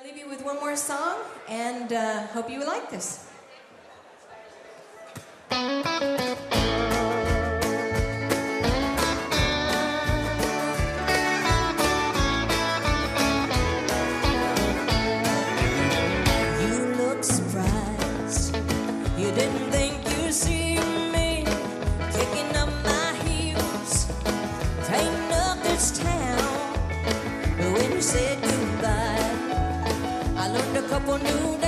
I'll leave you with one more song and uh, hope you like this. You look surprised. You didn't a couple new